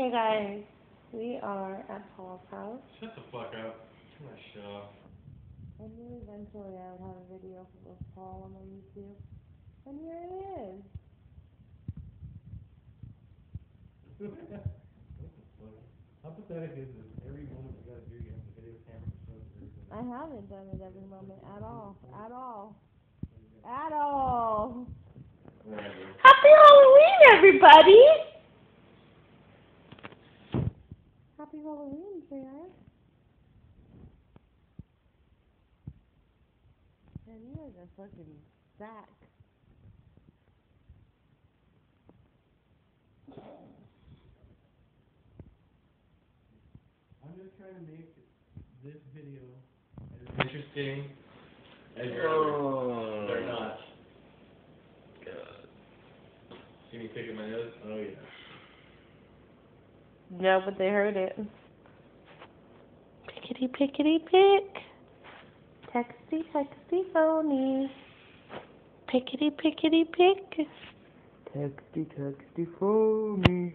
Hey guys, we are at Paul's house, Shut the fuck up. I'm gonna shut up. and then eventually I would have a video of Paul on my YouTube. And here it is. How pathetic is this? Every moment you gotta do, you have to video camera to show everything. I haven't done it every moment at all, at all, at all. Happy Halloween, everybody! Happy Halloween, JR. Man, you guys are fucking sack. I'm just trying to make this video as interesting as your others. Oh. They're not. God. See me picking my nose? Oh yeah. No, but they heard it. Pickety pickety pick. Texty texty phony. Pickety pickety pick. Texty, texty for me.